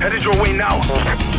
Headed your way now.